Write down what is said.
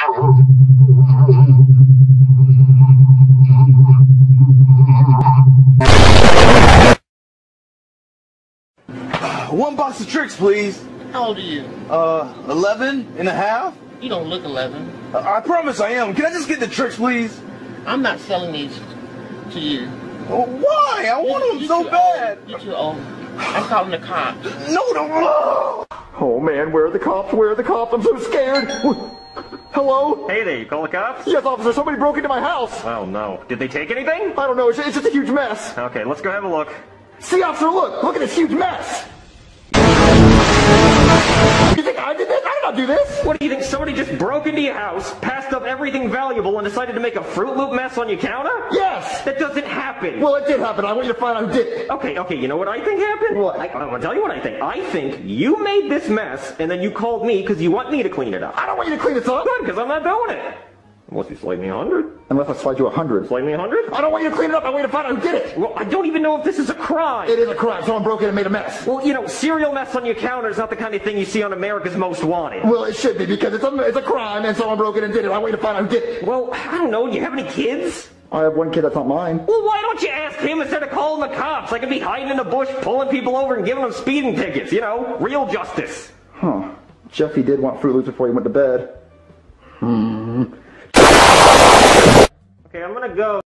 One box of tricks, please. How old are you? Uh, 11 and a half? You don't look 11. Uh, I promise I am. Can I just get the tricks, please? I'm not selling these to you. Oh, why? I want them You're so bad. Old. You're too old. I'm calling the cops. No, no. Oh man, where are the cops? Where are the cops? I'm so scared. Hello? Hey there, you call the cops? Yes, officer, somebody broke into my house. Oh no. Did they take anything? I don't know, it's, it's just a huge mess. Okay, let's go have a look. See, officer, look! Look at this huge mess! What do you think? Somebody just broke into your house, passed up everything valuable, and decided to make a Froot Loop mess on your counter? Yes! That doesn't happen. Well, it did happen. I want you to find out who did it. Okay, okay, you know what I think happened? What? I, I'm gonna tell you what I think. I think you made this mess, and then you called me because you want me to clean it up. I don't want you to clean it up. Good, because I'm not doing it. Unless you slide me a hundred. Unless I slide you a hundred. Slide me a hundred? I don't want you to clean it up. I want you to find out who did it. Well, I don't even know if this is a crime. It is a crime. Someone broke in and made a mess. Well, you know, cereal mess on your counter is not the kind of thing you see on America's Most Wanted. Well, it should be because it's a, it's a crime and someone broke in and did it. I want you to find out who did it. Well, I don't know. Do you have any kids? I have one kid that's not mine. Well, why don't you ask him instead of calling the cops? I could be hiding in the bush, pulling people over and giving them speeding tickets. You know, real justice. Huh. Jeffy did want Froot Loops before he went to bed. Okay, Go.